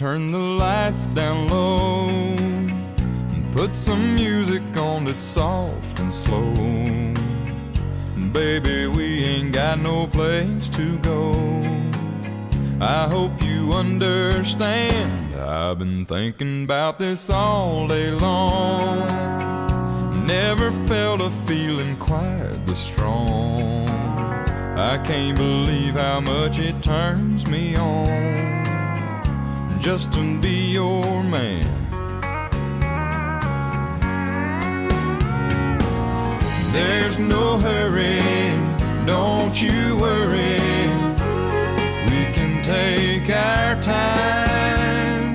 turn the lights down low. And put some music on that's soft and slow. And baby, we ain't got no place to go. I hope you understand. I've been thinking about this all day long. Never felt a feeling quite this strong. I can't believe how much it turns me on just to be your man. There's no hurry, don't you worry. We can take our time.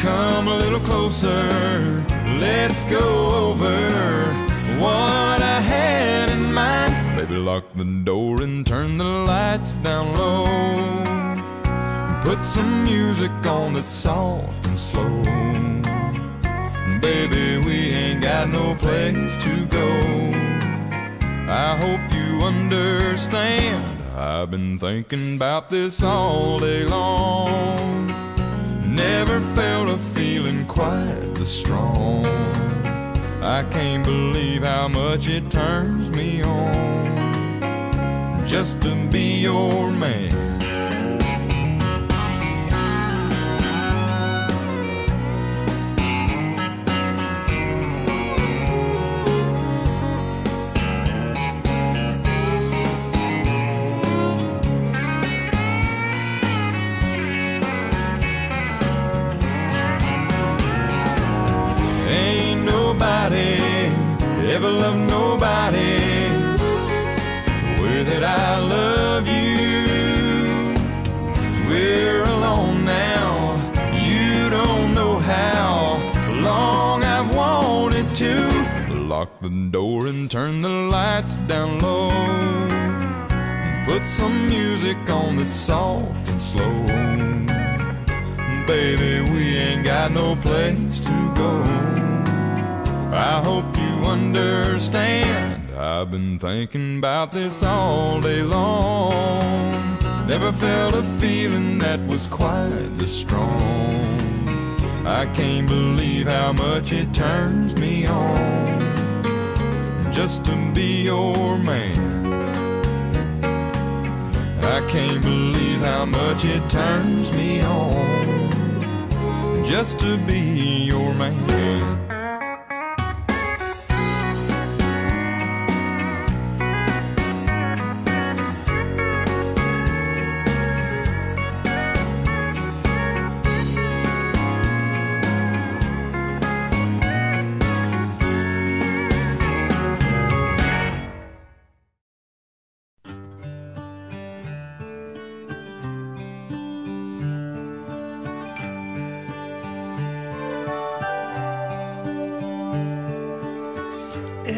Come a little closer, let's go over what I had in mind. Baby, lock the door and turn the lights down low. Put some music on that's soft and slow. Baby, we ain't got no place to go. I hope you understand. I've been thinking about this all day long. Never felt a feeling quite this strong. I can't believe how much it turns me on just to be your man. Lock the door and turn the lights down low. Put some music on that's soft and slow. Baby, we ain't got no place to go. I hope you understand. I've been thinking about this all day long. Never felt a feeling that was quite this strong. I can't believe how much it turns me on just to be your man. I can't believe how much it turns me on just to be your man.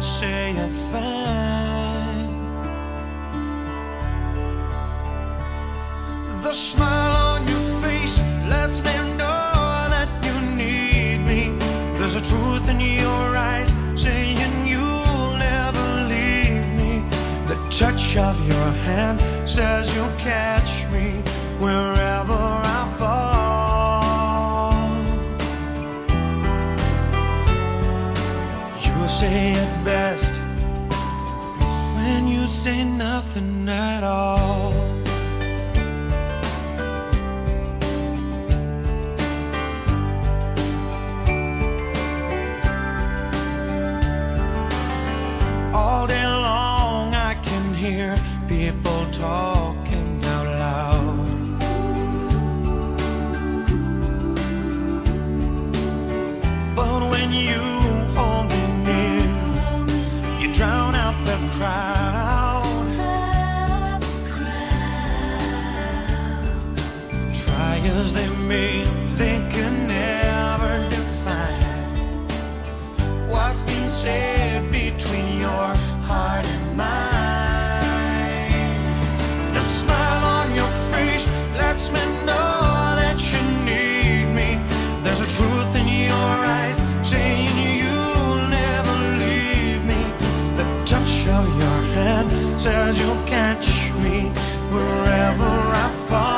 don't say a thing. The smile on your face lets me know that you need me. There's a truth in your eyes saying you'll never leave me. The touch of your hand says you'll catch me wherever I fall. Say it say nothing at. All catch me wherever I fall.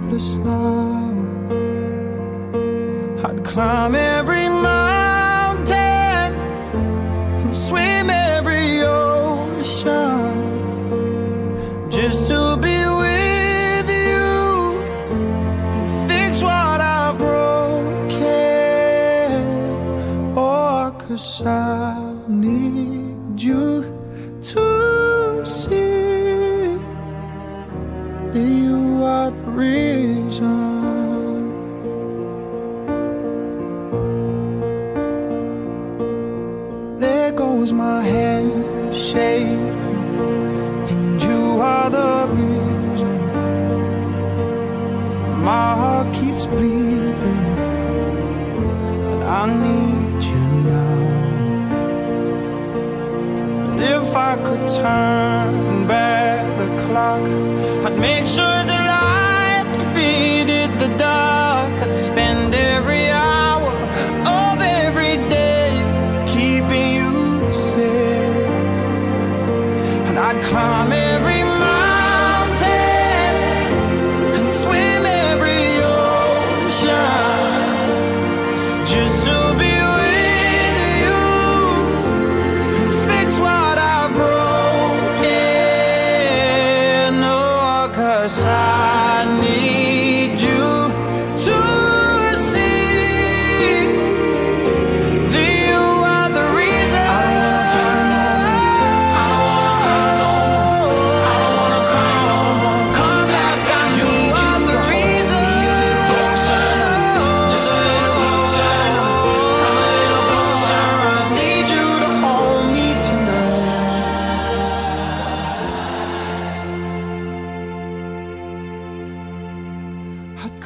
the now, I'd climb every mountain and swim. could turn.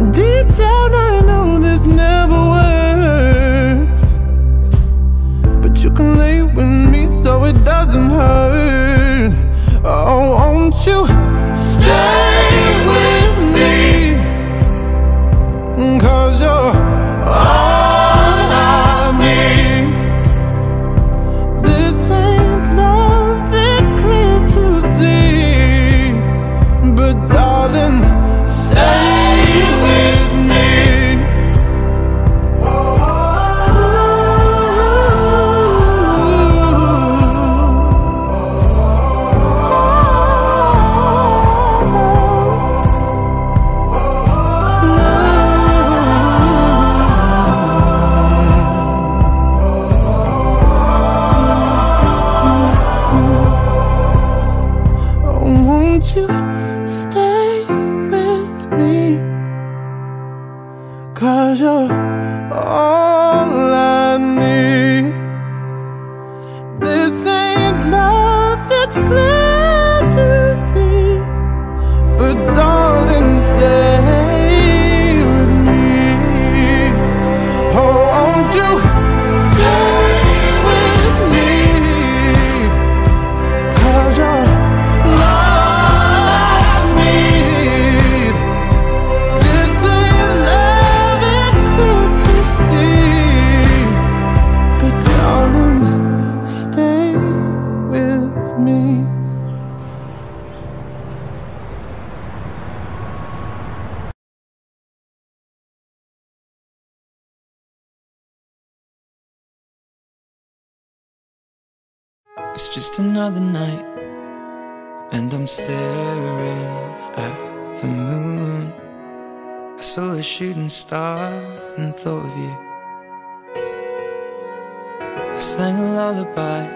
Deep down, I know this never works. But you can lay with me so it doesn't hurt. Oh, won't you stay It's just another night, and I'm staring at the moon. I saw a shooting star and thought of you. I sang a lullaby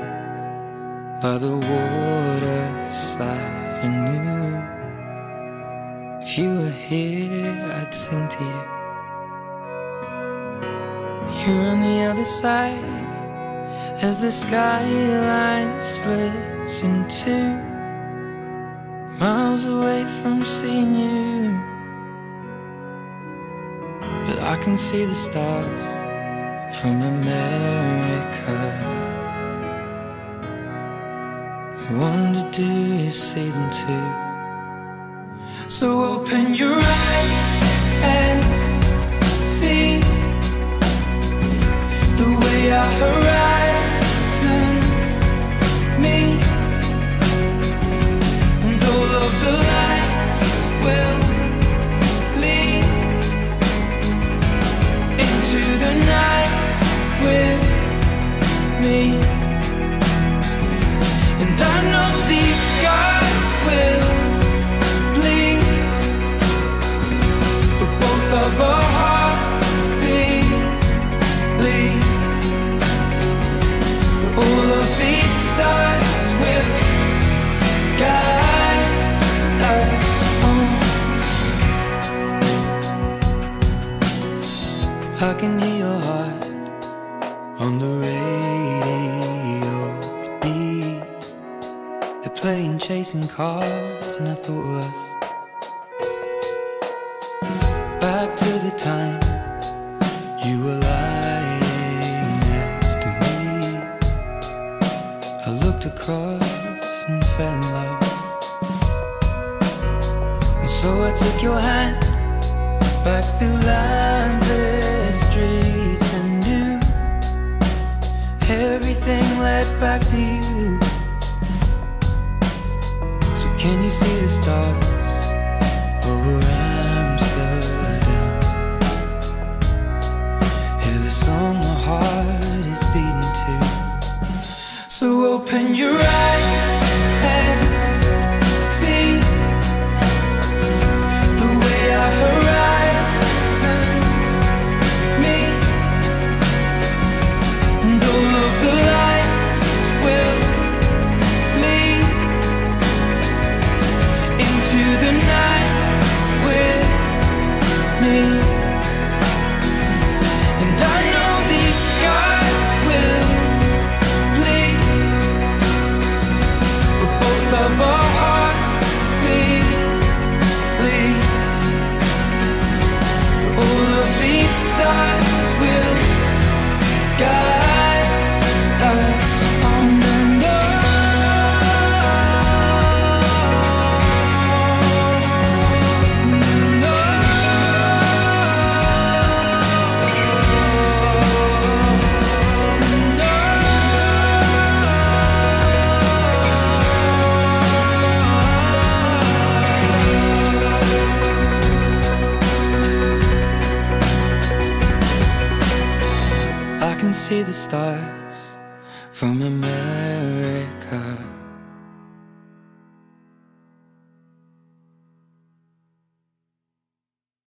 by the waterside and knew if you were here, I'd sing to you. You're on the other side as the skyline splits in two, miles away from seeing you. But I can see the stars from America. I wonder, do you see them too? So open your eyes and see I can hear your heart on the radio. It beats. They're playing chasing cars, and I thought of us.